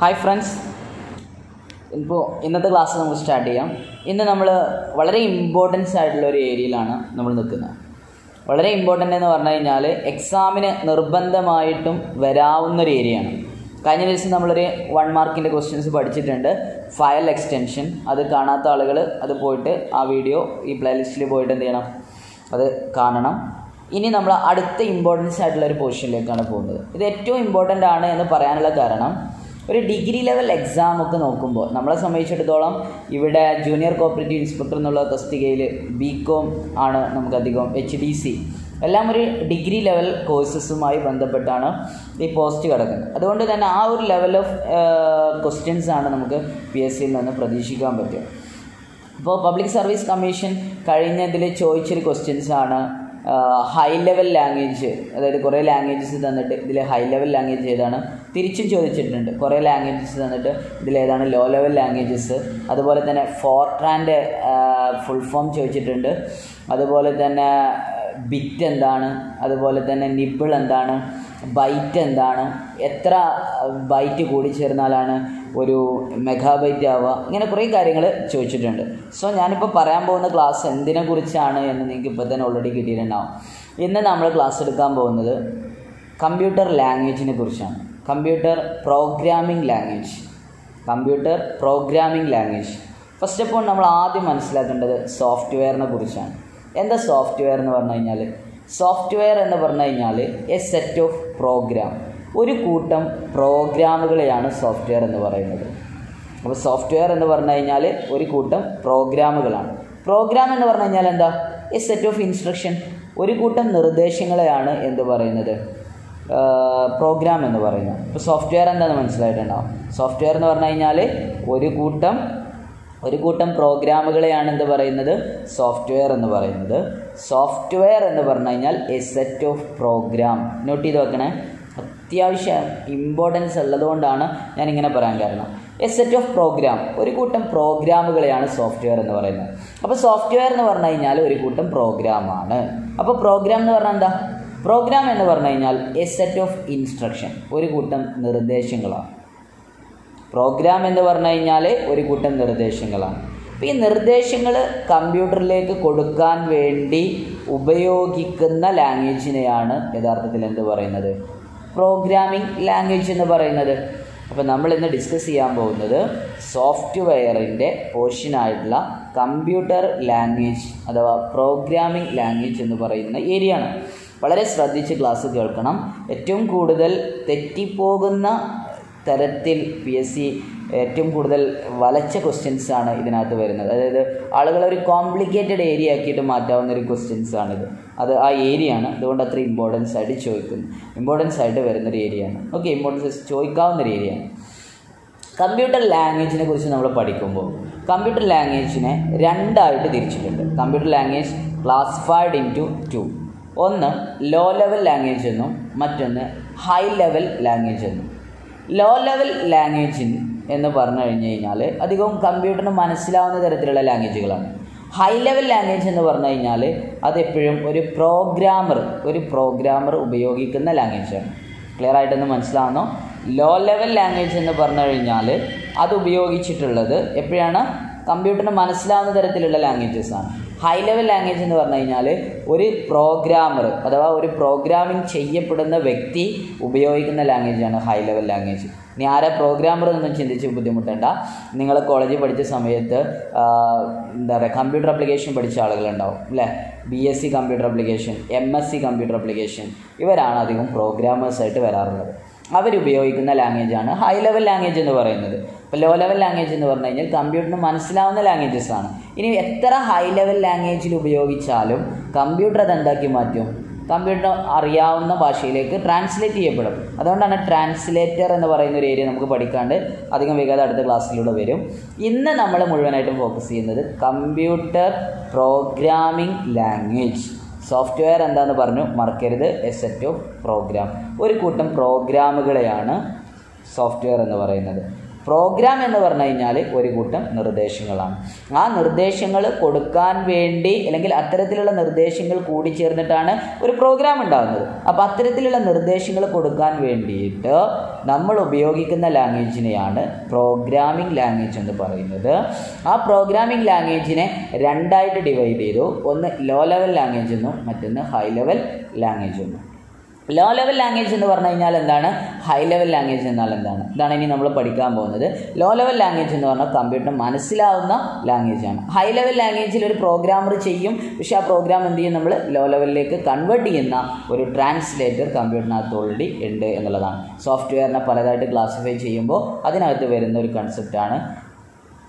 Hi friends ഇപ്പോൾ ഇന്നത്തെ class നമുക്ക് സ്റ്റാർട്ട് ചെയ്യാം. ഇന്ന് നമ്മൾ വളരെ ഇമ്പോർട്ടൻസ് ആയിട്ടുള്ള ഒരു ഏരിയയിലാണ് നമ്മൾ നിൽക്കുന്നത്. വളരെ ഇമ്പോർട്ടന്റ് എന്ന് പറഞ്ഞു കഴിഞ്ഞാൽ എക്സാമിന് നിർബന്ധമായിട്ടും വരാവുന്ന ഒരു ഏരിയയാണ് കഴിഞ്ഞ ദിവസം നമ്മളൊരു വൺ മാർക്കിന്റെ ക്വസ്റ്റ്യൻസ് പഠിച്ചിട്ടുണ്ട്. ഫയൽ എക്സ്റ്റൻഷൻ അത് കാണാത്ത ആളുകൾ അത് പോയിട്ട് ആ വീഡിയോ ഈ പ്ലേലിസ്റ്റിൽ പോയിട്ട് എന്ത് ചെയ്യണം? അത് കാണണം. ഇനി നമ്മൾ അടുത്ത ഇമ്പോർട്ടൻസ് ആയിട്ടുള്ള ഒരു പൊസിഷനിലേക്കാണ് പോകുന്നത്. ഇത് ഏറ്റവും ഇമ്പോർട്ടന്റ് ആണ് എന്ന് പറയാനുള്ള കാരണം ഒരു ഡിഗ്രി ലെവൽ എക്സാം ഒക്കെ നോക്കുമ്പോൾ നമ്മളെ സംബന്ധിച്ചിടത്തോളം ഇവിടെ ജൂനിയർ കോപ്പറേറ്റീവ് ഇൻസ്പെക്ടർ എന്നുള്ള തസ്തികയിൽ ബി കോം ആണ് നമുക്കധികം എച്ച് ഡി സി എല്ലാം ഒരു ഡിഗ്രി ലെവൽ കോഴ്സസുമായി ബന്ധപ്പെട്ടാണ് ഈ പോസ്റ്റ് കിടക്കുന്നത്. അതുകൊണ്ട് തന്നെ ആ ഒരു ലെവൽ ഓഫ് ക്വസ്റ്റ്യൻസ് ആണ് നമുക്ക് പി എസ് സിയിൽ നിന്ന് പ്രതീക്ഷിക്കാൻ പറ്റുക. അപ്പോൾ പബ്ലിക് സർവീസ് കമ്മീഷൻ കഴിഞ്ഞതിൽ ചോദിച്ചൊരു ക്വസ്റ്റ്യൻസ് ആണ് ഹൈ ലെവൽ ലാംഗ്വേജ് അതായത് കുറേ ലാംഗ്വേജസ് തന്നിട്ട് ഇതിൽ ഹൈ ലെവൽ ലാംഗ്വേജ് ഏതാണ്? തിരിച്ചും ചോദിച്ചിട്ടുണ്ട്. കുറേ ലാംഗ്വേജസ് തന്നിട്ട് ഇതിലേതാണ് ലോ ലെവൽ ലാംഗ്വേജസ് അതുപോലെ തന്നെ ഫോർട്രാന്റെ ഫുൾ ഫോം ചോദിച്ചിട്ടുണ്ട്. അതുപോലെ തന്നെ ബിറ്റ് എന്താണ്? അതുപോലെ തന്നെ നിബിൾ എന്താണ്? ബൈറ്റ് എന്താണ്? എത്ര ബൈറ്റ് കൂടി ചേർന്നാലാണ് ഒരു മെഗാബൈറ്റ് ആവുക? ഇങ്ങനെ കുറേ കാര്യങ്ങൾ ചോദിച്ചിട്ടുണ്ട്. സോ ഞാനിപ്പോൾ പറയാൻ പോകുന്ന ക്ലാസ് എന്തിനെ കുറിച്ചാണ് എന്ന് നിങ്ങൾക്ക് ഇപ്പോൾ തന്നെ ഓൾറെഡി കിട്ടിയിട്ടുണ്ടാവും. ഇന്ന് നമ്മൾ ക്ലാസ് എടുക്കാൻ പോകുന്നത് കമ്പ്യൂട്ടർ ലാംഗ്വേജിനെ കുറിച്ചാണ്. Computer programming language computer programming language first of all നമ്മൾ ആദ്യം മനസ്സിലാക്കേണ്ടത് സോഫ്റ്റ്വെയറിനെ കുറിച്ചാണ്. എന്താ സോഫ്റ്റ്വെയർ എന്ന് പറഞ്ഞു കഴിഞ്ഞാൽ സോഫ്റ്റ്വെയർ എന്ന് പറഞ്ഞു കഴിഞ്ഞാൽ എ സെറ്റ് ഓഫ് പ്രോഗ്രാം ഒരു കൂട്ടം പ്രോഗ്രാമുകളെയാണ് സോഫ്റ്റ്വെയർ എന്ന് പറയുന്നത്. അപ്പോൾ സോഫ്റ്റ്വെയർ എന്ന് പറഞ്ഞു കഴിഞ്ഞാൽ ഒരു കൂട്ടം പ്രോഗ്രാമുകളാണ്. പ്രോഗ്രാം എന്ന് പറഞ്ഞു കഴിഞ്ഞാൽ എന്താ? എ സെറ്റ് ഓഫ് ഇൻസ്ട്രക്ഷൻ ഒരു കൂട്ടം നിർദ്ദേശങ്ങളെയാണ് എന്ത് പറയുന്നത്? പ്രോഗ്രാം എന്ന് പറയുന്നത്. ഇപ്പോൾ സോഫ്റ്റ്വെയർ എന്താണെന്ന് മനസ്സിലായിട്ടുണ്ടാവും? സോഫ്റ്റ്വെയർ എന്ന് പറഞ്ഞു കഴിഞ്ഞാൽ ഒരു കൂട്ടം ഒരു കൂട്ടം പ്രോഗ്രാമുകളെയാണ് എന്ത് പറയുന്നത് സോഫ്റ്റ്വെയർ എന്ന് പറയുന്നത്. സോഫ്റ്റ്വെയർ എന്ന് പറഞ്ഞു കഴിഞ്ഞാൽ a set of program note ചെയ്ത് വെക്കണേ. അത്യാവശ്യം ഇമ്പോർട്ടൻസ് ഉള്ളതുകൊണ്ടാണ് ഞാൻ ഇങ്ങനെ പറയാൻ കാരണം. എ സെറ്റ് ഓഫ് പ്രോഗ്രാം ഒരു കൂട്ടം പ്രോഗ്രാമുകളെയാണ് സോഫ്റ്റ്വെയർ എന്ന് പറയുന്നത്. അപ്പോൾ സോഫ്റ്റ്വെയർ എന്ന് പറഞ്ഞു കഴിഞ്ഞാൽ ഒരു കൂട്ടം പ്രോഗ്രാമാണ്. അപ്പോൾ പ്രോഗ്രാം എന്ന് പറഞ്ഞാൽ എന്താ? പ്രോഗ്രാം എന്ന് പറഞ്ഞു കഴിഞ്ഞാൽ എ സെറ്റ് ഓഫ് ഇൻസ്ട്രക്ഷൻ ഒരു കൂട്ടം നിർദ്ദേശങ്ങളാണ്. പ്രോഗ്രാം എന്ന് പറഞ്ഞു കഴിഞ്ഞാൽ ഒരു കൂട്ടം നിർദ്ദേശങ്ങളാണ്. അപ്പോൾ ഈ നിർദ്ദേശങ്ങൾ കമ്പ്യൂട്ടറിലേക്ക് കൊടുക്കാൻ വേണ്ടി ഉപയോഗിക്കുന്ന ലാംഗ്വേജിനെയാണ് യഥാർത്ഥത്തിൽ എന്ത് പറയുന്നത്? പ്രോഗ്രാമിംഗ് ലാംഗ്വേജ് എന്ന് പറയുന്നത്. അപ്പോൾ നമ്മൾ ഇന്ന് ഡിസ്കസ് ചെയ്യാൻ പോകുന്നത് സോഫ്റ്റ്വെയറിന്റെ പോർഷനായിട്ടുള്ള കമ്പ്യൂട്ടർ ലാംഗ്വേജ് അഥവാ പ്രോഗ്രാമിംഗ് ലാംഗ്വേജ് എന്ന് പറയുന്ന ഏരിയ ആണ്. വളരെ ശ്രദ്ധിച്ച് ക്ലാസ് കേൾക്കണം. ഏറ്റവും കൂടുതൽ തെറ്റിപ്പോകുന്ന തരത്തിൽ പി എസ് സി ഏറ്റവും കൂടുതൽ വലച്ച ക്വസ്റ്റ്യൻസാണ് ഇതിനകത്ത് വരുന്നത്. അതായത് ആളുകൾ ഒരു കോംപ്ലിക്കേറ്റഡ് ഏരിയ ആക്കിയിട്ട് മാറ്റാവുന്ന ഒരു ക്വസ്റ്റ്യൻസ് ആണിത്. അത് ആ ഏരിയ ആണ്. അതുകൊണ്ട് അത്ര ഇമ്പോർട്ടൻസ് ആയിട്ട് ചോദിക്കുന്നു. ഇമ്പോർട്ടൻസ് ആയിട്ട് വരുന്നൊരു ഏരിയ ആണ്. ഓക്കെ ഇമ്പോർട്ടൻസ് ചോദിക്കാവുന്ന ഒരു ഏരിയ ആണ്. കമ്പ്യൂട്ടർ ലാംഗ്വേജിനെ കുറിച്ച് നമ്മൾ പഠിക്കുമ്പോൾ കമ്പ്യൂട്ടർ ലാംഗ്വേജിനെ രണ്ടായിട്ട് തിരിച്ചിട്ടുണ്ട്. Computer language classified in to two ഒന്ന് ലോ ലെവൽ ലാംഗ്വേജ് എന്നും മറ്റൊന്ന് ഹൈ ലെവൽ ലാംഗ്വേജ് എന്നും. ലോ ലെവൽ ലാംഗ്വേജ് എന്ന് പറഞ്ഞു കഴിഞ്ഞ് കഴിഞ്ഞാൽ അധികവും കമ്പ്യൂട്ടറിന് മനസ്സിലാവുന്ന തരത്തിലുള്ള ലാംഗ്വേജുകളാണ് ഹൈ ലെവൽ ലാംഗ്വേജ് എന്ന് പറഞ്ഞു കഴിഞ്ഞാൽ അതെപ്പോഴും ഒരു പ്രോഗ്രാമർ ഒരു പ്രോഗ്രാമർ ഉപയോഗിക്കുന്ന ലാംഗ്വേജാണ് ക്ലിയർ ആയിട്ടൊന്ന് മനസ്സിലാവുന്നോ? ലോ ലെവൽ ലാംഗ്വേജ് എന്ന് പറഞ്ഞു കഴിഞ്ഞാൽ അത് ഉപയോഗിച്ചിട്ടുള്ളത് എപ്പോഴാണ്? കമ്പ്യൂട്ടറിന് മനസ്സിലാവുന്ന തരത്തിലുള്ള ലാംഗ്വേജസ് ആണ്. ഹൈ ലെവൽ ലാംഗ്വേജ് എന്ന് പറഞ്ഞു കഴിഞ്ഞാൽ ഒരു പ്രോഗ്രാമർ അഥവാ ഒരു പ്രോഗ്രാമിംഗ് ചെയ്യപ്പെടുന്ന വ്യക്തി ഉപയോഗിക്കുന്ന ലാംഗ്വേജാണ് ഹൈ ലെവൽ ലാംഗ്വേജ് ഇനി ആരാ പ്രോഗ്രാമർ എന്നൊന്നും ചിന്തിച്ച് ബുദ്ധിമുട്ടേണ്ട. നിങ്ങൾ കോളേജിൽ പഠിച്ച സമയത്ത് എന്താ പറയുക കമ്പ്യൂട്ടർ അപ്ലിക്കേഷൻ പഠിച്ച ആളുകളുണ്ടാവും അല്ലേ? B S C computer application M S C computer application ഇവരാണ് അധികം പ്രോഗ്രാമേഴ്സായിട്ട് വരാറുള്ളത്. അവരുപയോഗിക്കുന്ന ലാംഗ്വേജാണ് ഹൈ ലെവൽ ലാംഗ്വേജ് എന്ന് പറയുന്നത്. ഇപ്പോൾ ലോ ലെവൽ ലാംഗ്വേജ് എന്ന് പറഞ്ഞു കഴിഞ്ഞാൽ കമ്പ്യൂട്ടറിന് മനസ്സിലാവുന്ന ലാംഗ്വേജസ് ആണ്. ഇനി എത്ര ഹൈ ലെവൽ ലാംഗ്വേജിൽ ഉപയോഗിച്ചാലും കമ്പ്യൂട്ടർ അത് എന്താക്കി മാറ്റും? കമ്പ്യൂട്ടർ അറിയാവുന്ന ഭാഷയിലേക്ക് ട്രാൻസ്ലേറ്റ് ചെയ്യപ്പെടും. അതുകൊണ്ടാണ് ട്രാൻസ്ലേറ്റർ എന്ന് പറയുന്ന ഒരു ഏരിയ നമുക്ക് പഠിക്കാണ്ട് അധികം വേഗത അടുത്ത ക്ലാസ്സിലൂടെ വരും. ഇന്ന് നമ്മൾ മുഴുവനായിട്ടും ഫോക്കസ് ചെയ്യുന്നത് കമ്പ്യൂട്ടർ പ്രോഗ്രാമിംഗ് ലാംഗ്വേജ് സോഫ്റ്റ്വെയർ എന്താന്ന് പറഞ്ഞു മറക്കരുത്. എ സെറ്റ് ഓഫ് പ്രോഗ്രാം ഒരു കൂട്ടം പ്രോഗ്രാമുകളെയാണ് സോഫ്റ്റ്വെയർ എന്ന് പറയുന്നത്. പ്രോഗ്രാം എന്ന് പറഞ്ഞു കഴിഞ്ഞാൽ ഒരു കൂട്ടം നിർദ്ദേശങ്ങളാണ്. ആ നിർദ്ദേശങ്ങൾ കൊടുക്കാൻ വേണ്ടി അല്ലെങ്കിൽ അത്തരത്തിലുള്ള നിർദ്ദേശങ്ങൾ കൂടി ചേർന്നിട്ടാണ് ഒരു പ്രോഗ്രാം ഉണ്ടാകുന്നത് അപ്പോൾ അത്തരത്തിലുള്ള നിർദ്ദേശങ്ങൾ കൊടുക്കാൻ വേണ്ടിയിട്ട് നമ്മൾ ഉപയോഗിക്കുന്ന ലാംഗ്വേജിനെയാണ് പ്രോഗ്രാമിംഗ് ലാംഗ്വേജ് എന്ന് പറയുന്നത്. ആ പ്രോഗ്രാമിംഗ് ലാംഗ്വേജിനെ രണ്ടായിട്ട് ഡിവൈഡ് ചെയ്തു. ഒന്ന് ലോ ലെവൽ ലാംഗ്വേജ് എന്നും മറ്റൊന്ന് ഹൈ ലെവൽ ലാംഗ്വേജ് എന്നും. ലോ ലെവൽ ലാംഗ്വേജ് എന്ന് പറഞ്ഞു കഴിഞ്ഞാൽ എന്താണ്? ഹൈ ലെവൽ ലാംഗ്വേജ് എന്നാൽ എന്താണ്? ഇതാണ് ഇനി നമ്മൾ പഠിക്കാൻ പോകുന്നത്. ലോ ലെവൽ ലാംഗ്വേജ് എന്ന് പറഞ്ഞാൽ കമ്പ്യൂട്ടർ മനസ്സിലാവുന്ന ലാംഗ്വേജ് ആണ്. ഹൈ ലെവൽ ലാംഗ്വേജിൽ ഒരു പ്രോഗ്രാമർ ചെയ്യും. പക്ഷേ ആ പ്രോഗ്രാം എന്ത് ചെയ്യും? നമ്മൾ ലോ ലെവലിലേക്ക് കൺവേർട്ട് ചെയ്യുന്ന ഒരു ട്രാൻസ്ലേറ്റർ കമ്പ്യൂട്ടറിനകത്ത് ഓൾറെഡി ഉണ്ട് എന്നുള്ളതാണ്. സോഫ്റ്റ്വെയറിനെ പലതായിട്ട് ക്ലാസിഫൈ ചെയ്യുമ്പോൾ അതിനകത്ത് വരുന്ന ഒരു കൺസെപ്റ്റാണ്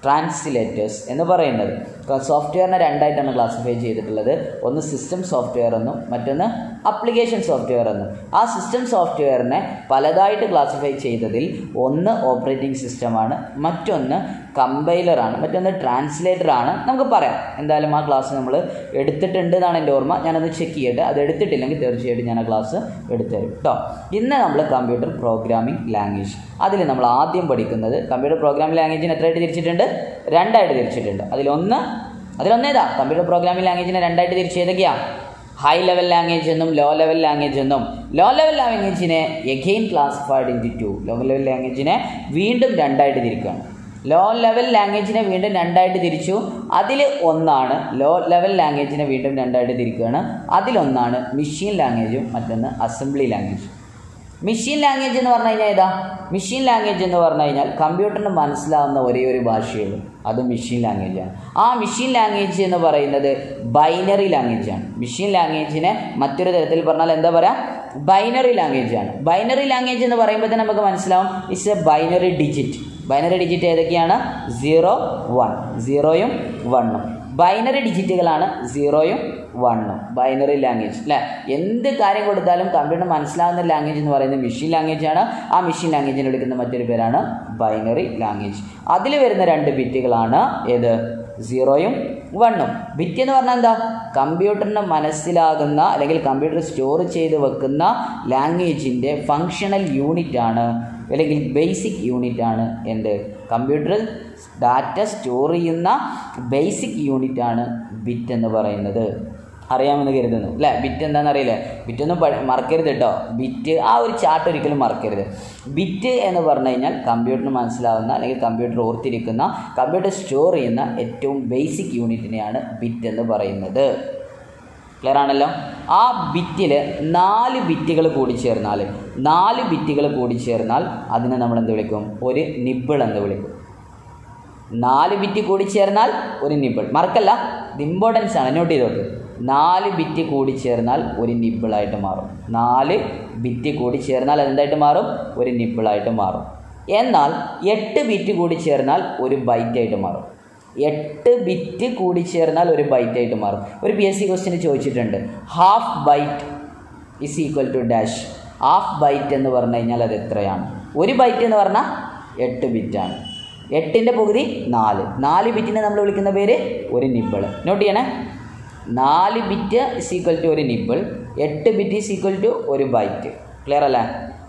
ട്രാൻസ്ലേറ്റേഴ്സ് എന്ന് പറയുന്നത്. സോഫ്റ്റ്വെയറിനെ രണ്ടായിട്ടാണ് ക്ലാസിഫൈ ചെയ്തിട്ടുള്ളത്. ഒന്ന് സിസ്റ്റം സോഫ്റ്റ്വെയർ എന്നും മറ്റൊന്ന് അപ്ലിക്കേഷൻ സോഫ്റ്റ്വെയർ എന്നും. ആ സിസ്റ്റം സോഫ്റ്റ്വെയറിനെ പലതായിട്ട് ക്ലാസിഫൈ ചെയ്തതിൽ ഒന്ന് ഓപ്പറേറ്റിംഗ് സിസ്റ്റമാണ് മറ്റൊന്ന് കമ്പൈലറാണ് മറ്റൊന്ന് ട്രാൻസ്ലേറ്ററാണ് നമുക്ക് പറയാം. എന്തായാലും ആ ക്ലാസ് നമ്മൾ എടുത്തിട്ടുണ്ട് എന്നാണ് എന്റെ ഓർമ്മ. ഞാനത് ചെക്ക് ചെയ്യട്ടെ. അത് എടുത്തിട്ടില്ലെങ്കിൽ തീർച്ചയായിട്ടും ഞാൻ ആ ക്ലാസ് എടുത്തുതരും കേട്ടോ ഇന്ന് നമ്മൾ കമ്പ്യൂട്ടർ പ്രോഗ്രാമിംഗ് ലാംഗ്വേജ് അതിൽ നമ്മൾ ആദ്യം പഠിക്കുന്നത് കമ്പ്യൂട്ടർ പ്രോഗ്രാമിംഗ് ലാംഗ്വേജിന് എത്രയായിട്ട് തിരിച്ചിട്ടുണ്ട്? രണ്ടായിട്ട് തിരിച്ചിട്ടുണ്ട്. അതിലൊന്ന് അതിലൊന്നേതാ? കമ്പ്യൂട്ടർ പ്രോഗ്രാമിംഗ് ലാംഗ്വേജിനെ രണ്ടായിട്ട് തിരിച്ച് ഏതൊക്കെയാണ് ഹൈ ലെവൽ ലാംഗ്വേജ് എന്നും ലോ ലെവൽ ലാംഗ്വേജ് എന്നും. Low level ലാംഗ്വേജിനെ again classified into low level ലാംഗ്വേജിനെ വീണ്ടും രണ്ടായിട്ട് തിരിക്കുകയാണ് ലോ ലെവൽ ലാംഗ്വേജിനെ വീണ്ടും രണ്ടായിട്ട് തിരിച്ചു. അതിൽ ഒന്നാണ് ലോ ലെവൽ ലാംഗ്വേജിനെ വീണ്ടും രണ്ടായിട്ട് തിരിക്കുകയാണ് അതിലൊന്നാണ് മെഷീൻ ലാംഗ്വേജും മറ്റൊന്ന് അസംബ്ലി ലാംഗ്വേജും മെഷീൻ ലാംഗ്വേജ് എന്ന് പറഞ്ഞു കഴിഞ്ഞാൽ ഏതാ? മെഷീൻ ലാംഗ്വേജ് എന്ന് പറഞ്ഞു കഴിഞ്ഞാൽ കമ്പ്യൂട്ടറിന് മനസ്സിലാവുന്ന ഒരേ ഒരു ഭാഷയുള്ളൂ അത് മെഷീൻ ലാംഗ്വേജാണ് ആ മെഷീൻ ലാംഗ്വേജ് എന്ന് പറയുന്നത് ബൈനറി ലാംഗ്വേജാണ് മെഷീൻ ലാംഗ്വേജിനെ മറ്റൊരു തരത്തിൽ പറഞ്ഞാൽ എന്താ പറയുക ബൈനറി ലാംഗ്വേജ് ആണ്. ബൈനറി ലാംഗ്വേജ് എന്ന് പറയുമ്പോൾ തന്നെ നമുക്ക് മനസ്സിലാവും. It's a binary digit binary digit ഏതൊക്കെയാണ്? സീറോ വൺ സീറോയും വണ്ണും ബൈനറി ഡിജിറ്റുകളാണ് സീറോയും വണ്ണും ബൈനറി ലാംഗ്വേജ് അല്ലേ എന്ത് കാര്യം കൊടുത്താലും കമ്പ്യൂട്ടർ മനസ്സിലാകുന്ന ലാംഗ്വേജ് എന്ന് പറയുന്നത് മെഷീൻ ലാംഗ്വേജ് ആണ്. ആ മെഷീൻ ലാംഗ്വേജിന് എടുക്കുന്ന മറ്റൊരു പേരാണ് ബൈനറി ലാംഗ്വേജ് അതിൽ വരുന്ന രണ്ട് ബിറ്റുകളാണ് ഏത്? സീറോയും വണ്ണും ബിറ്റ് എന്ന് പറഞ്ഞാൽ എന്താ? കമ്പ്യൂട്ടറിന് മനസ്സിലാകുന്ന അല്ലെങ്കിൽ കമ്പ്യൂട്ടർ സ്റ്റോർ ചെയ്ത് വെക്കുന്ന ലാംഗ്വേജിന്റെ ഫങ്ഷണൽ യൂണിറ്റ് ആണ്. അല്ലെങ്കിൽ ബേസിക് യൂണിറ്റ് ആണ് എന്ത്? കമ്പ്യൂട്ടറിൽ ഡാറ്റ സ്റ്റോർ ചെയ്യുന്ന ബേസിക് യൂണിറ്റ് ആണ് ബിറ്റ് എന്ന് പറയുന്നത്. അറിയാമെന്ന് കരുതുന്നു. അല്ലേ? ബിറ്റ് എന്താണെന്ന് അറിയില്ലേ? ബിറ്റ് ഒന്നും മറക്കരുത് കേട്ടോ. ബിറ്റ് ആ ഒരു ചാർട്ട് ഒരിക്കലും മറക്കരുത്. ബിറ്റ് എന്ന് പറഞ്ഞു കഴിഞ്ഞാൽ കമ്പ്യൂട്ടറിന് മനസ്സിലാവുന്ന അല്ലെങ്കിൽ കമ്പ്യൂട്ടർ ഓർത്തിരിക്കുന്ന കമ്പ്യൂട്ടർ സ്റ്റോർ ചെയ്യുന്ന ഏറ്റവും ബേസിക് യൂണിറ്റിനെയാണ് ബിറ്റ് എന്ന് പറയുന്നത്. ക്ലിയർ ആണല്ലോ? ആ ബിറ്റിൽ നാല് ബിറ്റുകൾ കൂടി ചേർന്നാൽ നാല് ബിറ്റുകൾ കൂടി ചേർന്നാൽ അതിനെ നമ്മൾ എന്ത് വിളിക്കും? ഒരു നിബിൾ എന്ന് വിളിക്കും. നാല് ബിറ്റ് കൂടി ചേർന്നാൽ ഒരു നിബിൾ മറക്കല്ല ഇത് ഇമ്പോർട്ടൻസ് ആണ്. നോട്ട് ചെയ്ത് നോക്ക് നാല് ബിറ്റ് കൂടി ചേർന്നാൽ ഒരു നിബിളായിട്ട് മാറും. നാല് ബിറ്റ് കൂടി ചേർന്നാൽ എന്തായിട്ട് മാറും? ഒരു നിബിളായിട്ട് മാറും. എന്നാൽ എട്ട് ബിറ്റ് കൂടി ചേർന്നാൽ ഒരു ബൈറ്റായിട്ട് മാറും. എട്ട് ബിറ്റ് കൂടി ചേർന്നാൽ ഒരു ബൈറ്റായിട്ട് മാറും. ഒരു പി എസ് സി ക്വസ്റ്റിന് ചോദിച്ചിട്ടുണ്ട്. Half byte is equal to dash half byte എന്ന് പറഞ്ഞു കഴിഞ്ഞാൽ അത് എത്രയാണ്? ഒരു ബൈറ്റ് എന്ന് പറഞ്ഞാൽ എട്ട് ബിറ്റാണ് എട്ടിന്റെ പകുതി നാല്. നാല് ബിറ്റിനെ നമ്മൾ വിളിക്കുന്ന പേര് ഒരു നിബിൾ. നോട്ട് ചെയ്യണേ. നാല് ബിറ്റ് ഇസ് ഈക്വൽ ടു ഒരു നിബിൾ. എട്ട് ബിറ്റ് ഇസ് ഈക്വൽ ടു ഒരു ബൈറ്റ്. ക്ലിയർ അല്ലേ?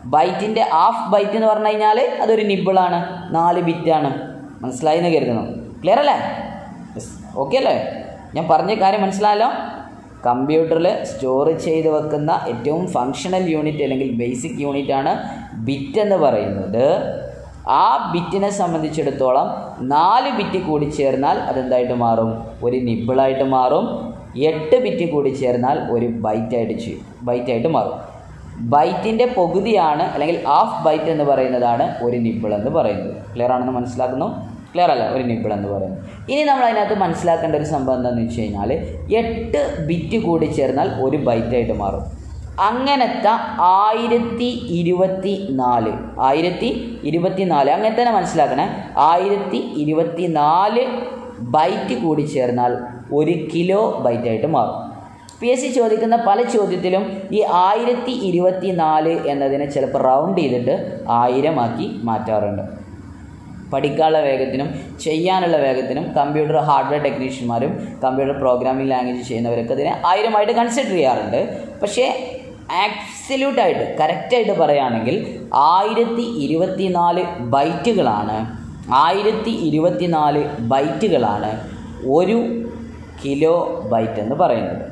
ബൈറ്റിന്റെ ഹാഫ് ബൈറ്റ് എന്ന് പറഞ്ഞു കഴിഞ്ഞാൽ അതൊരു നിബിളാണ് നാല് ബിറ്റാണ് മനസ്സിലായി എന്ന് കരുതുന്നു ക്ലിയർ അല്ലേ? ഓക്കെ അല്ലേ? ഞാൻ പറഞ്ഞ കാര്യം മനസ്സിലായല്ലോ? കമ്പ്യൂട്ടറിൽ സ്റ്റോർ ചെയ്ത് വെക്കുന്ന ഏറ്റവും ഫങ്ഷണൽ യൂണിറ്റ് അല്ലെങ്കിൽ ബേസിക് യൂണിറ്റാണ് ബിറ്റ് എന്ന് പറയുന്നത്. ആ ബിറ്റിനെ സംബന്ധിച്ചിടത്തോളം നാല് ബിറ്റ് കൂടി ചേർന്നാൽ അതെന്തായിട്ട് മാറും? ഒരു നിബിളായിട്ട് മാറും. എട്ട് ബിറ്റ് കൂടി ചേർന്നാൽ ഒരു ബൈറ്റായിട്ട് ചെയ്യും ബൈറ്റായിട്ട് മാറും. ബൈറ്റിന്റെ പകുതിയാണ് അല്ലെങ്കിൽ ഹാഫ് ബൈറ്റ് എന്ന് പറയുന്നതാണ് ഒരു നിബിൾ എന്ന് പറയുന്നത്. ക്ലിയർ ആണെന്ന് മനസ്സിലാക്കുന്നു? ക്ലിയർ അല്ല? ഒരു നിബിൾ എന്ന് പറയുന്നത്. ഇനി നമ്മൾ അതിനകത്ത് മനസ്സിലാക്കേണ്ട ഒരു സംഭവം എന്താണെന്ന് വെച്ച് കഴിഞ്ഞാൽ എട്ട് ബിറ്റ് കൂടി ചേർന്നാൽ ഒരു ബൈറ്റായിട്ട് മാറും. അങ്ങനത്തെ ആയിരത്തി ഇരുപത്തി നാല് ആയിരത്തി ഇരുപത്തി നാല് അങ്ങനെ തന്നെ മനസ്സിലാക്കണേ. ആയിരത്തി ഇരുപത്തി നാല് ബൈറ്റ് കൂടി ചേർന്നാൽ ഒരു കിലോ ബൈറ്റായിട്ട് മാറും. പി എസ് സി ചോദിക്കുന്ന പല ചോദ്യത്തിലും ഈ ആയിരത്തി ഇരുപത്തി നാല് എന്നതിനെ ചിലപ്പോൾ റൗണ്ട് ചെയ്തിട്ട് ആയിരമാക്കി മാറ്റാറുണ്ട്. പഠിക്കാനുള്ള വേഗത്തിനും ചെയ്യാനുള്ള വേഗത്തിനും കമ്പ്യൂട്ടർ ഹാർഡ്വെയർ ടെക്നീഷ്യന്മാരും കമ്പ്യൂട്ടർ പ്രോഗ്രാമിംഗ് ലാംഗ്വേജ് ചെയ്യുന്നവരൊക്കെ ഇതിനെ ആയിരമായിട്ട് കൺസിഡർ ചെയ്യാറുണ്ട്. പക്ഷേ ആബ്സല്യൂട്ടായിട്ട് കറക്റ്റായിട്ട് പറയുകയാണെങ്കിൽ ആയിരത്തി ഇരുപത്തി നാല് ബൈറ്റുകളാണ്. ആയിരത്തി ഇരുപത്തി നാല് ബൈറ്റുകളാണ് ഒരു കിലോ ബൈറ്റ് എന്ന് പറയുന്നത്.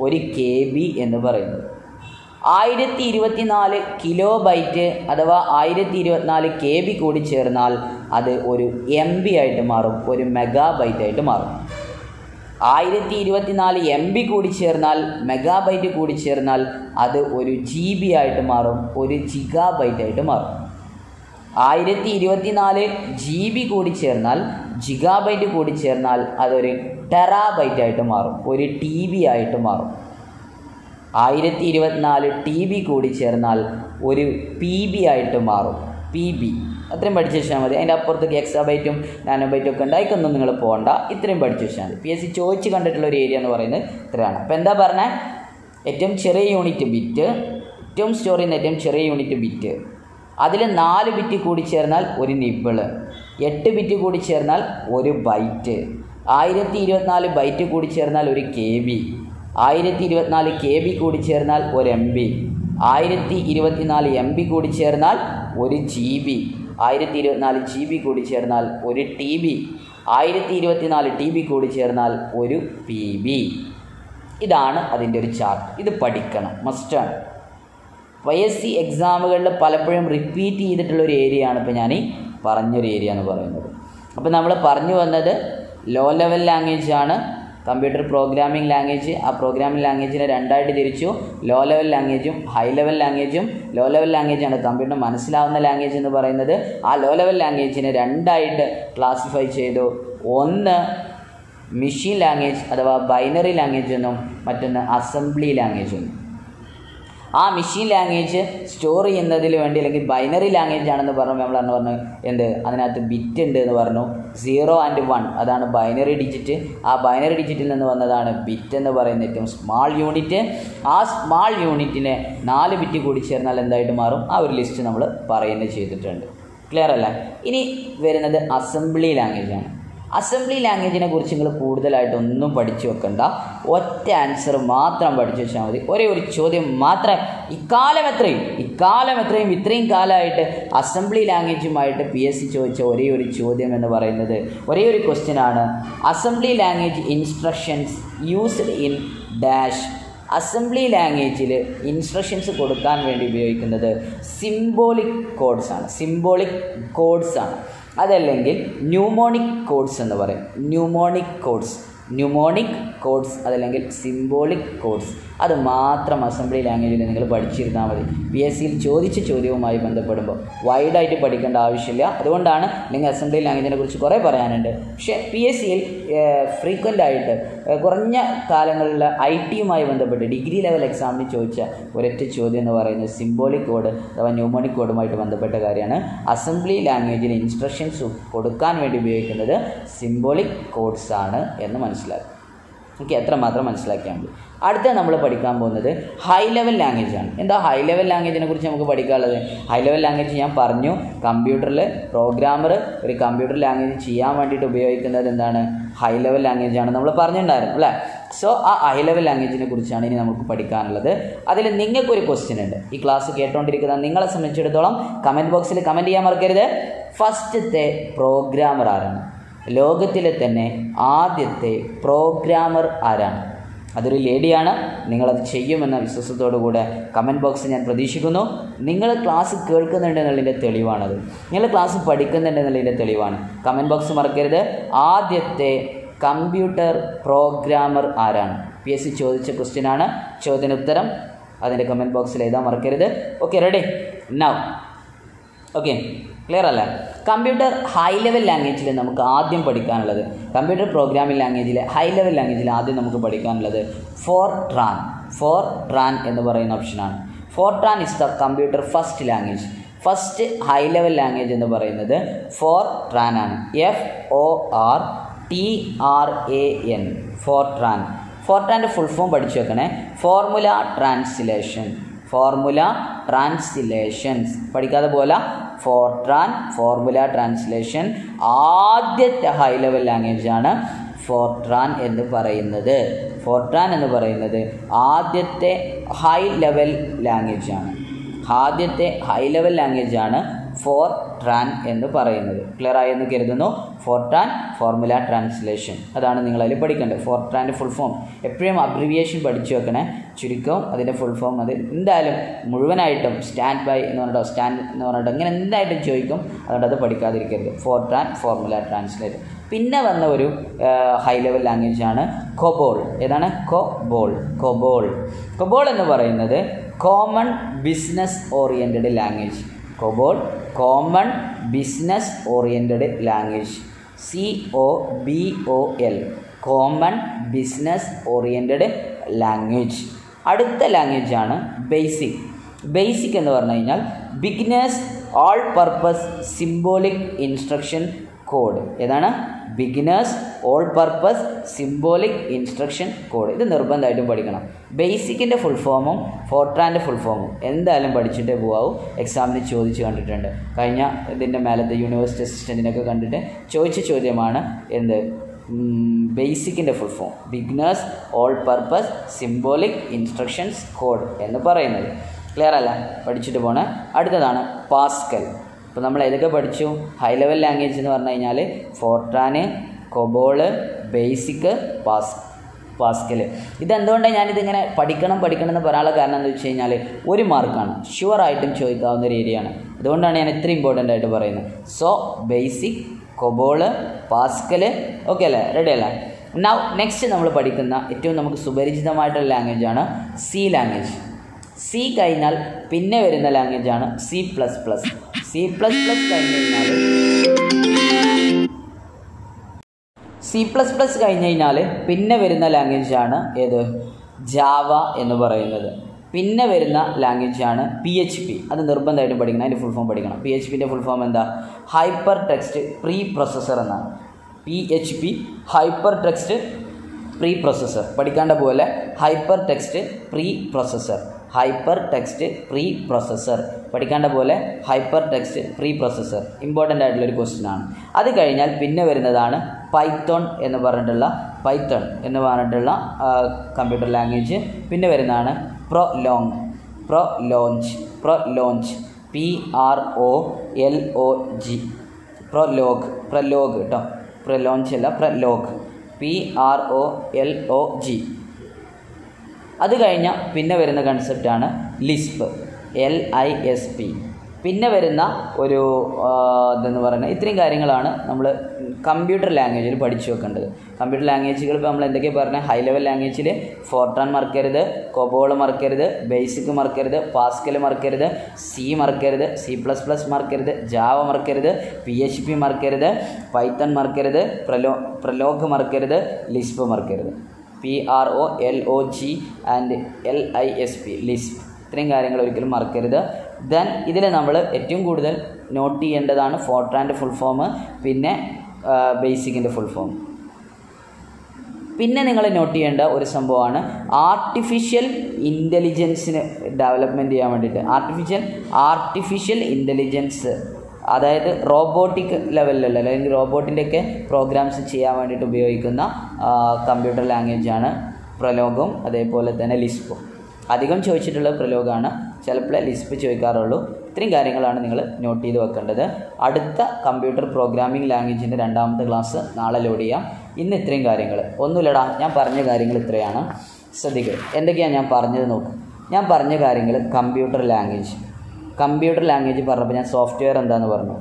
ഒരു കെ ബി എന്ന് പറയുന്നത്. ആയിരത്തി ഇരുപത്തിനാല് കിലോ ബൈറ്റ് അഥവാ ആയിരത്തി ഇരുപത്തിനാല് കെ ബി കൂടി ചേർന്നാൽ അത് ഒരു എം ബി ആയിട്ട് മാറും ഒരു മെഗാ ബൈറ്റ് ആയിട്ട് മാറും. ആയിരത്തി ഇരുപത്തിനാല് എം ബി കൂടി ചേർന്നാൽ മെഗാബൈറ്റ് കൂടി ചേർന്നാൽ അത് ഒരു ജി ബി ആയിട്ട് മാറും ഒരു ജിഗാ ബൈറ്റ് ആയിട്ട് മാറും. ആയിരത്തി ഇരുപത്തിനാല് ജി ബി കൂടി ചേർന്നാൽ ജിഗാബൈറ്റ് കൂടി ചേർന്നാൽ അതൊരു ടെറാബൈറ്റ് ആയിട്ട് മാറും ഒരു ടി ബി ആയിട്ട് മാറും. ആയിരത്തി ഇരുപത്തിനാല് ടി ബി കൂടി ചേർന്നാൽ ഒരു പി ബി ആയിട്ട് മാറും പി ബി അത്രയും പഠിച്ച് വെച്ചാൽ മതി. അതിന്റെ അപ്പുറത്തേക്ക് എക്സ്ട്രാ ബൈറ്റും നാനോ ബൈറ്റും ഒക്കെ ഉണ്ടായിക്കൊന്നും നിങ്ങൾ പോകണ്ട. ഇത്രയും പഠിച്ച് വെച്ചാൽ മതി. പി എസ് സി ചോദിച്ച് കണ്ടിട്ടുള്ള ഒരു ഏരിയ എന്ന് പറയുന്നത് ഇത്രയാണ്. അപ്പോൾ എന്താ പറഞ്ഞത് ഏറ്റവും ചെറിയ യൂണിറ്റ് ബിറ്റ് ഏറ്റവും സ്റ്റോർ ചെയ്യുന്ന ഏറ്റവും ചെറിയ യൂണിറ്റ് ബിറ്റ് അതിൽ നാല് ബിറ്റ് കൂടി ചേർന്നാൽ ഒരു നിബിൾ എട്ട് ബിറ്റ് കൂടി ചേർന്നാൽ ഒരു ബൈറ്റ് ആയിരത്തി ഇരുപത്തിനാല് ബൈറ്റ് കൂടി ചേർന്നാൽ ഒരു കെ ബി ആയിരത്തി ഇരുപത്തിനാല് കെ ബി കൂടി ചേർന്നാൽ ഒരു എം ബി ആയിരത്തി ഇരുപത്തിനാല് എം ബി കൂടി ചേർന്നാൽ ഒരു ജി ബി ആയിരത്തി ഇരുപത്തിനാല് ജി ബി കൂടി ചേർന്നാൽ ഒരു ടി ബി ആയിരത്തി ഇരുപത്തിനാല് ടി ബി കൂടി ചേർന്നാൽ ഒരു പി ബി ഇതാണ് അതിന്റെ ഒരു ചാർട്ട് ഇത് പഠിക്കണം. മസ്റ്റാണ് വൈ എസ് സി എക്സാമുകളിൽ പലപ്പോഴും റിപ്പീറ്റ് ചെയ്തിട്ടുള്ള ഒരു ഏരിയ ആണ് ഇപ്പോൾ ഞാൻ ഈ പറഞ്ഞൊരു ഏരിയ എന്ന് പറയുന്നത്. അപ്പോൾ നമ്മൾ പറഞ്ഞു വന്നത് ലോ ലെവൽ ലാംഗ്വേജ് ആണ്. കമ്പ്യൂട്ടർ പ്രോഗ്രാമിംഗ് ലാംഗ്വേജ് ആ പ്രോഗ്രാമിംഗ് ലാംഗ്വേജിനെ രണ്ടായിട്ട് തിരിച്ചു. ലോ ലെവൽ ലാംഗ്വേജും ഹൈ ലെവൽ ലാംഗ്വേജും. ലോ ലെവൽ ലാംഗ്വേജാണ് കമ്പ്യൂട്ടർ മനസ്സിലാവുന്ന ലാംഗ്വേജ് എന്ന് പറയുന്നത്. ആ ലോ ലെവൽ ലാംഗ്വേജിനെ രണ്ടായിട്ട് ക്ലാസിഫൈ ചെയ്തു. ഒന്ന് മെഷീൻ ലാംഗ്വേജ് അഥവാ ബൈനറി ലാംഗ്വേജ് എന്നും മറ്റൊന്ന് അസംബ്ലി ലാംഗ്വേജ് എന്നും. ആ മെഷീൻ ലാംഗ്വേജ് സ്റ്റോർ ചെയ്യുന്നതിന് വേണ്ടി അല്ലെങ്കിൽ ബൈനറി ലാംഗ്വേജ് ആണെന്ന് പറഞ്ഞു നമ്മൾ അന്ന് പറഞ്ഞു എന്ത്? അതിനകത്ത് ബിറ്റ് ഉണ്ട് എന്ന് പറഞ്ഞു. സീറോ ആൻഡ് വൺ അതാണ് ബൈനറി ഡിജിറ്റ് ആ ബൈനറി ഡിജിറ്റിൽ നിന്ന് വന്നതാണ് ബിറ്റ് എന്ന് പറയുന്ന ഏറ്റവും സ്മാൾ യൂണിറ്റ് ആ സ്മാൾ യൂണിറ്റിനെ നാല് ബിറ്റ് കൂടി ചേർന്നാൽ എന്തായിട്ട് മാറും? ആ ഒരു ലിസ്റ്റ് നമ്മൾ പറയുന്നത് ചെയ്തിട്ടുണ്ട്. ക്ലിയർ അല്ല? ഇനി വരുന്നത് അസംബ്ലി ലാംഗ്വേജ് ആണ്. അസംബ്ലി ലാംഗ്വേജിനെ കുറിച്ച് നിങ്ങൾ കൂടുതലായിട്ടൊന്നും പഠിച്ചു വെക്കണ്ട. ഒറ്റ ആൻസർ മാത്രം പഠിച്ചു വെച്ചാൽ മതി. ഒരേ ഒരു ചോദ്യം മാത്രം. ഇക്കാലം എത്രയും? ഇക്കാലം എത്രയും? ഇത്രയും കാലമായിട്ട് അസംബ്ലി ലാംഗ്വേജുമായിട്ട് പി എസ് സി ചോദിച്ച ഒരേ ഒരു ചോദ്യം എന്ന് പറയുന്നത് ഒരേ ഒരു ക്വസ്റ്റ്യനാണ് assembly language instructions used in dash assembly ലാംഗ്വേജിൽ ഇൻസ്ട്രക്ഷൻസ് കൊടുക്കാൻ വേണ്ടി ഉപയോഗിക്കുന്നത് സിംബോളിക് കോഡ്സ് ആണ്. സിംബോളിക് കോഡ്സ് ആണ്. അതല്ലെങ്കിൽ ന്യൂമോണിക് കോഡ്സ് എന്ന് പറയും. Mnemonic codes. ന്യൂമോണിക് കോഡ്സ് അതല്ലെങ്കിൽ സിംബോളിക് കോഡ്സ്. അത് മാത്രം അസംബ്ലി ലാംഗ്വേജിൽ നിങ്ങൾ പഠിച്ചിരുന്നാൽ മതി. പി എസ് സിയിൽ ചോദിച്ച ചോദ്യവുമായി ബന്ധപ്പെടുമ്പോൾ വൈഡായിട്ട് പഠിക്കേണ്ട ആവശ്യമില്ല. അതുകൊണ്ടാണ് നിങ്ങൾ അസംബ്ലി ലാംഗ്വേജിനെ കുറിച്ച് കുറേ പറയാനുണ്ട്. പക്ഷേ പി എസ് സിയിൽ ഫ്രീക്വന്റ് ആയിട്ട് കുറഞ്ഞ കാലങ്ങളിൽ ഐ ടിയുമായി ബന്ധപ്പെട്ട് ഡിഗ്രി ലെവൽ എക്സാമിന് ചോദിച്ച ഒരൊറ്റ ചോദ്യം എന്ന് പറയുന്നത് സിംബോളിക് കോഡ് അഥവാ ന്യൂമോണിക് കോഡുമായിട്ട് ബന്ധപ്പെട്ട കാര്യമാണ്. അസംബ്ലി ലാംഗ്വേജിന് ഇൻസ്ട്രക്ഷൻസ് കൊടുക്കാൻ വേണ്ടി ഉപയോഗിക്കുന്നത് സിംബോളിക് കോഡ്സ് ആണ് എന്ന് മനസ്സിലാക്കുക. ഓക്കെ എത്ര മാത്രം മനസ്സിലാക്കിയാൽ മതി. അടുത്ത നമ്മൾ പഠിക്കാൻ പോകുന്നത് ഹൈ ലെവൽ ലാംഗ്വേജ് ആണ്. എന്താ ഹൈ ലെവൽ ലാംഗ്വേജിനെ കുറിച്ച് നമുക്ക് പഠിക്കാനുള്ളത്? ഹൈ ലെവൽ ലാംഗ്വേജ് ഞാൻ പറഞ്ഞു കമ്പ്യൂട്ടറിൽ പ്രോഗ്രാമർ ഒരു കമ്പ്യൂട്ടർ ലാംഗ്വേജ് ചെയ്യാൻ വേണ്ടിയിട്ട് ഉപയോഗിക്കുന്നത് എന്താണ്? ഹൈ ലെവൽ ലാംഗ്വേജ് ആണ്. നമ്മൾ പറഞ്ഞിട്ടുണ്ടായിരുന്നു അല്ലേ? സോ ആ ഹൈ ലെവൽ ലാംഗ്വേജിനെ കുറിച്ചാണ് ഇനി നമുക്ക് പഠിക്കാനുള്ളത്. അതിൽ നിങ്ങൾക്കൊരു ക്വസ്റ്റ്യൻ ഉണ്ട്. ഈ ക്ലാസ് കേട്ടുകൊണ്ടിരിക്കുന്ന നിങ്ങളെ സംബന്ധിച്ചിടത്തോളം കമന്റ് ബോക്സിൽ കമന്റ് ചെയ്യാൻ മറക്കരുത്. ഫസ്റ്റത്തെ പ്രോഗ്രാമർ ആരാണ്? ലോകത്തിലെ തന്നെ ആദ്യത്തെ പ്രോഗ്രാമർ ആരാണ്? അതൊരു ലേഡിയാണ്. നിങ്ങളത് ചെയ്യുമെന്ന വിശ്വാസത്തോടു കൂടെ കമന്റ് ബോക്സിൽ ഞാൻ പ്രതീക്ഷിക്കുന്നു. നിങ്ങൾ ക്ലാസ് കേൾക്കുന്നുണ്ട് എന്നുള്ളതിന്റെ തെളിവാണത്. നിങ്ങൾ ക്ലാസ് പഠിക്കുന്നുണ്ട് എന്നുള്ളതിന്റെ തെളിവാണ്. കമന്റ് ബോക്സ് മറക്കരുത്. ആദ്യത്തെ കമ്പ്യൂട്ടർ പ്രോഗ്രാമർ ആരാണ്? പി എസ് സി ചോദിച്ച ക്വസ്റ്റ്യനാണ് ഉത്തരം അതിന്റെ കമന്റ് ബോക്സിൽ എഴുതാൻ മറക്കരുത്. Okay ready now okay clear അല്ല? കമ്പ്യൂട്ടർ ഹൈ ലെവൽ ലാംഗ്വേജിൽ നമുക്ക് ആദ്യം പഠിക്കാനുള്ളത്. കമ്പ്യൂട്ടർ പ്രോഗ്രാമിംഗ് ലാംഗ്വേജിൽ ഹൈ ലെവൽ ലാംഗ്വേജിൽ ആദ്യം നമുക്ക് പഠിക്കാനുള്ളത് ഫോർ ട്രാൻ ഫോർ ട്രാൻ എന്ന് പറയുന്ന ഓപ്ഷനാണ് Fortran is the computer first language first high level language എന്ന് പറയുന്നത് ഫോർ ട്രാൻ ആണ്. F O R T R A N Fortran four ട്രാന്റെ ഫുൾ ഫോം പഠിച്ചു വെക്കണേ. ഫോർമുല ട്രാൻസ്ലേഷൻ ഫോർമുല ട്രാൻസ്ലേഷൻസ് പഠിക്കാതെ പോലെ ഫോർട്രാൻ ഫോർമുല ട്രാൻസ്ലേഷൻ ആദ്യത്തെ ഹൈ ലെവൽ ലാംഗ്വേജ് ആണ് ഫോർട്രാൻ എന്ന് പറയുന്നത്. ഫോർട്രാൻ എന്ന് പറയുന്നത് ആദ്യത്തെ ഹൈ ലെവൽ ലാംഗ്വേജ് ആണ്. ആദ്യത്തെ ഹൈ ലെവൽ ലാംഗ്വേജ് ആണ് ഫോർ ട്രാൻ എന്ന് പറയുന്നത്. ക്ലിയർ ആയി എന്ന് കരുതുന്നു. ഫോർട്രാൻ ഫോർമുല ട്രാൻസ്ലേഷൻ അതാണ് നിങ്ങളതിൽ പഠിക്കേണ്ടത്. ഫോർട്രാന്റെ ഫുൾ ഫോം എപ്പോഴും അബ്രിവിയേഷൻ പഠിച്ചു വെക്കണേ. ചുരുക്കം അതിന്റെ ഫുൾ ഫോം അത് എന്തായാലും മുഴുവനായിട്ടും സ്റ്റാൻഡ് ബൈ എന്ന് പറഞ്ഞിട്ടോ സ്റ്റാൻഡ് എന്ന് പറഞ്ഞിട്ടോ ഇങ്ങനെ എന്തായിട്ടും ചോദിക്കും. അതുകൊണ്ട് അത് പഠിക്കാതിരിക്കരുത്. ഫോർട്രാൻ ഫോർമുല ട്രാൻസ്ലേറ്റ് പിന്നെ വന്ന ഒരു ഹൈ ലെവൽ ലാംഗ്വേജ് ആണ് കൊബോൾ ഏതാണ്? കൊബോൾ കൊബോൾ കൊബോൾ എന്ന് പറയുന്നത് common business oriented language COBOL common business oriented language C O B O L common business oriented language അടുത്ത ലാംഗ്വേജ് ആണ് ബേസിക് ബേസിക് എന്ന് പറഞ്ഞു കഴിഞ്ഞാൽ beginners all purpose symbolic instruction code ഏതാണ്? Beginners all purpose symbolic instruction code ഇത് നിർബന്ധമായിട്ടും പഠിക്കണം. ബേസിക്കിന്റെ full ഫോമും ഫോർട്രാന്റെ ഫുൾ ഫോമും എന്തായാലും പഠിച്ചിട്ടേ പോകാവൂ എക്സാമിന് ചോദിച്ച് കണ്ടിട്ടുണ്ട്. കഴിഞ്ഞ ഇതിന്റെ മേലത്തെ യൂണിവേഴ്സിറ്റി അസിസ്റ്റന്റിനൊക്കെ കണ്ടിട്ട് ചോദിച്ച ചോദ്യമാണ് എന്ത്? ബേസിക്കിന്റെ full form beginners all purpose symbolic instructions code എന്ന് പറയുന്നത്. ക്ലിയർ അല്ല? പഠിച്ചിട്ട് പോണേ. അടുത്തതാണ് പാസ്കൽ അപ്പോൾ നമ്മൾ ഏതൊക്കെ പഠിച്ചു? ഹൈ ലെവൽ ലാംഗ്വേജ് എന്ന് പറഞ്ഞു കഴിഞ്ഞാൽ Fortran COBOL BASIC pas Pascal ഇതെന്തുകൊണ്ടാണ് ഞാനിതിങ്ങനെ പഠിക്കണം പഠിക്കണം എന്ന് പറയാനുള്ള കാരണം എന്താ വെച്ച് കഴിഞ്ഞാൽ ഒരു മാർക്കാണ്. ഷുവറായിട്ടും ചോദിക്കാവുന്ന ഒരു ഏരിയയാണ്. അതുകൊണ്ടാണ് ഞാൻ ഇത്ര ഇമ്പോർട്ടന്റ് ആയിട്ട് പറയുന്നത്. So BASIC COBOL Pascal okay അല്ലേ? റെഡി അല്ലേ? നൗ നെക്സ്റ്റ് നമ്മൾ പഠിക്കുന്ന ഏറ്റവും നമുക്ക് സുപരിചിതമായിട്ടുള്ള ലാംഗ്വേജ് ആണ് സി ലാംഗ്വേജ് സി കഴിഞ്ഞാൽ പിന്നെ വരുന്ന ലാംഗ്വേജ് ആണ് C plus plus C plus plus കഴിഞ്ഞ് കഴിഞ്ഞാൽ സി പ്ലസ് പ്ലസ് കഴിഞ്ഞ് കഴിഞ്ഞാൽ പിന്നെ വരുന്ന ലാംഗ്വേജാണ് ഏത്? ജാവ എന്ന് പറയുന്നത്. പിന്നെ വരുന്ന ലാംഗ്വേജാണ് പി എച്ച് പി അത് നിർബന്ധമായിട്ടും പഠിക്കണം. അതിന്റെ ഫുൾ ഫോം പഠിക്കണം. പി എച്ച് പിന്റെ ഫുൾ ഫോം എന്താ? ഹൈപ്പർ ടെക്സ്റ്റ് പ്രീ പ്രൊസസ്സർ എന്നാണ്. P H P hypertext preprocessor പഠിക്കേണ്ട പോലെ hyper text preprocessor hyper text preprocessor പഠിക്കേണ്ട പോലെ hyper text preprocessor important ആയിട്ടുള്ളൊരു ക്വസ്റ്റ്യൻ അത് കഴിഞ്ഞാൽ പിന്നെ വരുന്നതാണ് പൈത്തോൺ എന്ന് പറഞ്ഞിട്ടുള്ള പൈത്തോൺ എന്ന് പറഞ്ഞിട്ടുള്ള കമ്പ്യൂട്ടർ ലാംഗ്വേജ് പിന്നെ വരുന്നതാണ് pro long pro launch pro launch P R O L O G Prolog. Prolog കേട്ടോ പ്രലോഞ്ച് അല്ല Prolog. P R O L O G അത് കഴിഞ്ഞ പിന്നെ വരുന്ന കൺസെപ്റ്റാണ് Lisp L I S P പിന്നെ വരുന്ന ഒരു ഇതെന്ന് പറയുന്നത് ഇത്രയും കാര്യങ്ങളാണ് നമ്മൾ കമ്പ്യൂട്ടർ ലാംഗ്വേജിൽ പഠിച്ചു വെക്കേണ്ടത്. കമ്പ്യൂട്ടർ ലാംഗ്വേജുകൾ ഇപ്പോൾ നമ്മൾ എന്തൊക്കെയാണ് പറഞ്ഞത് ഹൈ ലെവൽ ലാംഗ്വേജിൽ ഫോർട്ടാൻ മറക്കരുത് കൊബോൾ മറക്കരുത് ബേസിക് മറക്കരുത് പാസ്കൽ മറക്കരുത് സി മറക്കരുത് സി പ്ലസ് പ്ലസ് മറക്കരുത് ജാവ മറക്കരുത് പി എച്ച് പി മറക്കരുത് പൈത്തൺ മറക്കരുത് പ്രലോ പ്രലോഗ് മറക്കരുത് ലിസ്പ് മറക്കരുത്. P R O L O G and L I S P Lisp ഇത്രയും കാര്യങ്ങൾ ഒരിക്കലും മറക്കരുത്. ദെൻ ഇതിൽ നമ്മൾ ഏറ്റവും കൂടുതൽ നോട്ട് ചെയ്യേണ്ടതാണ് ഫോർട്രാന്റെ ഫുൾ ഫോം പിന്നെ ബേസിക്കിന്റെ ഫുൾ ഫോം പിന്നെ നിങ്ങൾ നോട്ട് ചെയ്യേണ്ട ഒരു സംഭവമാണ് ആർട്ടിഫിഷ്യൽ ഇന്റലിജൻസിന് ഡെവലപ്മെന്റ് ചെയ്യാൻ വേണ്ടിയിട്ട്. ആർട്ടിഫിഷ്യൽ ആർട്ടിഫിഷ്യൽ ഇന്റലിജൻസ് അതായത് റോബോട്ടിക് ലെവലിലുള്ള അല്ലെങ്കിൽ റോബോട്ടിന്റെയൊക്കെ പ്രോഗ്രാംസ് ചെയ്യാൻ വേണ്ടിയിട്ട് ഉപയോഗിക്കുന്ന കമ്പ്യൂട്ടർ ലാംഗ്വേജാണ് പ്രലോകം അതേപോലെ തന്നെ ലിസ്പ് അധികം ചോദിച്ചിട്ടുള്ള പ്രലോകമാണ് ചിലപ്പോൾ ലിസ്പ് ചോദിക്കാറുള്ളൂ. ഇത്രയും കാര്യങ്ങളാണ് നിങ്ങൾ നോട്ട് ചെയ്ത് വെക്കേണ്ടത്. അടുത്ത കമ്പ്യൂട്ടർ പ്രോഗ്രാമിംഗ് ലാംഗ്വേജിന്റെ രണ്ടാമത്തെ ക്ലാസ് നാളെ ലോഡ് ചെയ്യാം. ഇന്ന് ഇത്രയും കാര്യങ്ങൾ. ഒന്നുമില്ലടാ ഞാൻ പറഞ്ഞ കാര്യങ്ങൾ ഇത്രയാണ്. ശ്രദ്ധിക്കുക എന്തൊക്കെയാണ് ഞാൻ പറഞ്ഞത് നോക്ക്. ഞാൻ പറഞ്ഞ കാര്യങ്ങൾ കമ്പ്യൂട്ടർ ലാംഗ്വേജ് കമ്പ്യൂട്ടർ ലാംഗ്വേജ് പറഞ്ഞപ്പോൾ ഞാൻ സോഫ്റ്റ്വെയർ എന്താണെന്ന് പറഞ്ഞു.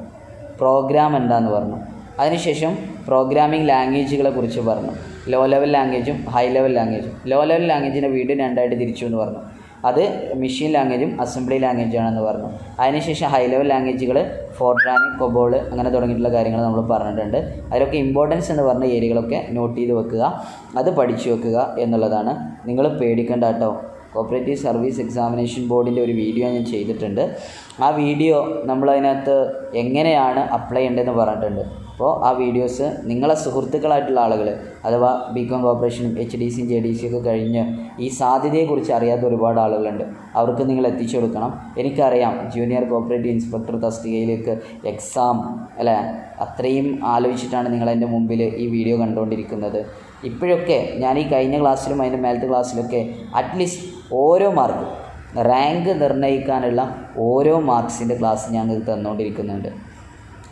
പ്രോഗ്രാം എന്താന്ന് പറഞ്ഞു. അതിനുശേഷം പ്രോഗ്രാമിംഗ് ലാംഗ്വേജുകളെ കുറിച്ച് പറഞ്ഞു. ലോ ലെവൽ ലാംഗ്വേജും ഹൈ ലെവൽ ലാംഗ്വേജും ലോ ലെവൽ ലാംഗ്വേജിനെ വീണ്ടും രണ്ടായിട്ട് തിരിച്ചു എന്ന് പറഞ്ഞു. അത് മെഷീൻ ലാംഗ്വേജും അസംബ്ലി ലാംഗ്വേജാണെന്ന് പറഞ്ഞു. അതിനുശേഷം ഹൈ ലെവൽ ലാംഗ്വേജുകൾ ഫോർട്രാൻ കൊബോൾ അങ്ങനെ തുടങ്ങിയിട്ടുള്ള കാര്യങ്ങൾ നമ്മൾ പറഞ്ഞിട്ടുണ്ട്. അതിലൊക്കെ ഇമ്പോർട്ടൻസ് എന്ന് പറഞ്ഞ ഏരിയകളൊക്കെ നോട്ട് ചെയ്ത് വെക്കുക അത് പഠിച്ചു വെക്കുക എന്നുള്ളതാണ്. നിങ്ങൾ പേടിക്കേണ്ട കേട്ടോ. കോപ്പറേറ്റീവ് സർവീസ് എക്സാമിനേഷൻ ബോർഡിന്റെ ഒരു വീഡിയോ ഞാൻ ചെയ്തിട്ടുണ്ട്. ആ വീഡിയോ നമ്മളതിനകത്ത് എങ്ങനെയാണ് അപ്ലൈ ചെയ്യേണ്ടതെന്ന് പറഞ്ഞിട്ടുണ്ട്. അപ്പോൾ ആ വീഡിയോസ് നിങ്ങളെ സുഹൃത്തുക്കളായിട്ടുള്ള ആളുകൾ അഥവാ ബി കോം കോർപ്പറേഷനും എച്ച് ഡി സിയും ജെ ഡി സിയും ഒക്കെ കഴിഞ്ഞ് ഈ സാധ്യതയെക്കുറിച്ച് അറിയാത്ത ഒരുപാട് ആളുകളുണ്ട്. അവർക്ക് നിങ്ങൾ എത്തിച്ചു കൊടുക്കണം. എനിക്കറിയാം ജൂനിയർ കോപ്പറേറ്റീവ് ഇൻസ്പെക്ടർ തസ്തികയിലേക്ക് എക്സാം അല്ലേ? അത്രയും ആലോചിച്ചിട്ടാണ് നിങ്ങൾ എന്റെ മുമ്പിൽ ഈ വീഡിയോ കണ്ടുകൊണ്ടിരിക്കുന്നത്. ഇപ്പോഴൊക്കെ ഞാൻ ഈ കഴിഞ്ഞ ക്ലാസ്സിലും അതിന്റെ മേലത്തെ ക്ലാസ്സിലൊക്കെ അറ്റ്ലീസ്റ്റ് ഓരോ മാർക്ക് റാങ്ക് നിർണയിക്കാനുള്ള ഓരോ മാർക്സിന്റെ ക്ലാസ് ഞാൻ തന്നുകൊണ്ടിരിക്കുന്നുണ്ട്.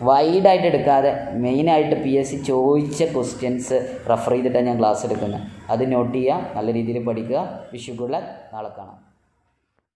വൈഡായിട്ട് എടുക്കാതെ മെയിനായിട്ട് പി എസ് സി ചോദിച്ച ക്വസ്റ്റ്യൻസ് റെഫർ ചെയ്തിട്ടാണ് ഞാൻ ക്ലാസ് എടുക്കുന്നത്. അത് നോട്ട് ചെയ്യുക നല്ല രീതിയിൽ പഠിക്കുക. വിഷു ഗുഡ് ലക്ക് നാളെ കാണാം.